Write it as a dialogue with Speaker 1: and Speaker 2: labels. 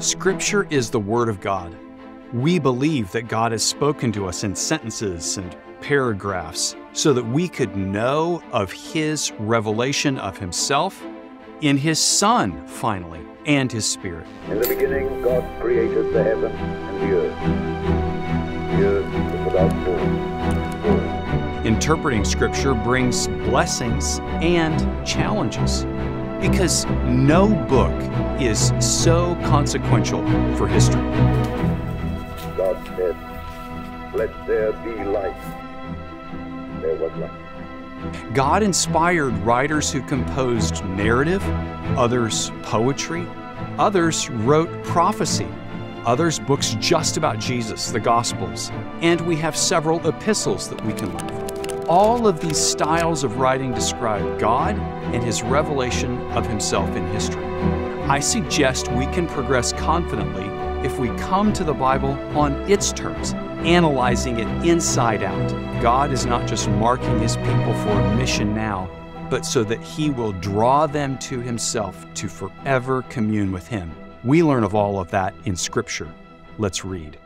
Speaker 1: Scripture is the Word of God. We believe that God has spoken to us in sentences and paragraphs so that we could know of His revelation of Himself in His Son, finally, and His Spirit.
Speaker 2: In the beginning, God created the heaven and the earth. The earth was without form. form.
Speaker 1: Interpreting Scripture brings blessings and challenges because no book is so consequential for history.
Speaker 2: God said, Let there be light. There was light.
Speaker 1: God inspired writers who composed narrative, others poetry, others wrote prophecy, others books just about Jesus, the Gospels, and we have several epistles that we can learn from. All of these styles of writing describe God and His revelation of Himself in history. I suggest we can progress confidently if we come to the Bible on its terms, analyzing it inside out. God is not just marking His people for a mission now, but so that He will draw them to Himself to forever commune with Him. We learn of all of that in Scripture. Let's read.